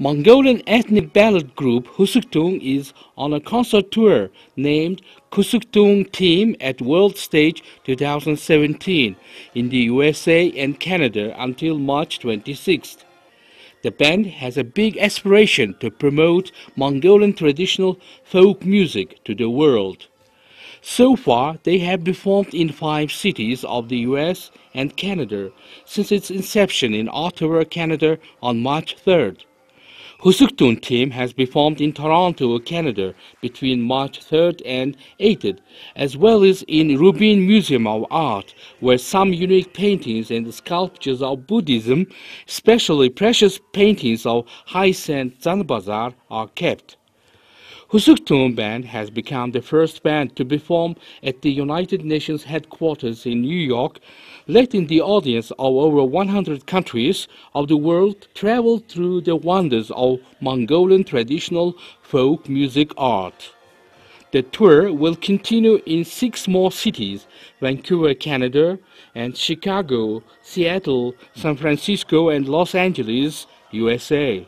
Mongolian ethnic ballad group Khusugtun is on a concert tour named Khusugtun Team at World Stage 2017 in the USA and Canada until March 26th. The band has a big aspiration to promote Mongolian traditional folk music to the world. So far, they have performed in five cities of the US and Canada since its inception in Ottawa, Canada on March 3rd. Khusugtun team has performed in Toronto, Canada between March 3rd and 8th, as well as in Rubin Museum of Art, where some unique paintings and sculptures of Buddhism, especially precious paintings of High Saint Zanabazar, are kept. Khusugtun Band has become the first band to perform at the United Nations headquarters in New York, letting the audience of over 100 countries of the world travel through the wonders of Mongolian traditional folk music art. The tour will continue in six more cities Vancouver, Canada, and Chicago, Seattle, San Francisco, and Los Angeles, USA.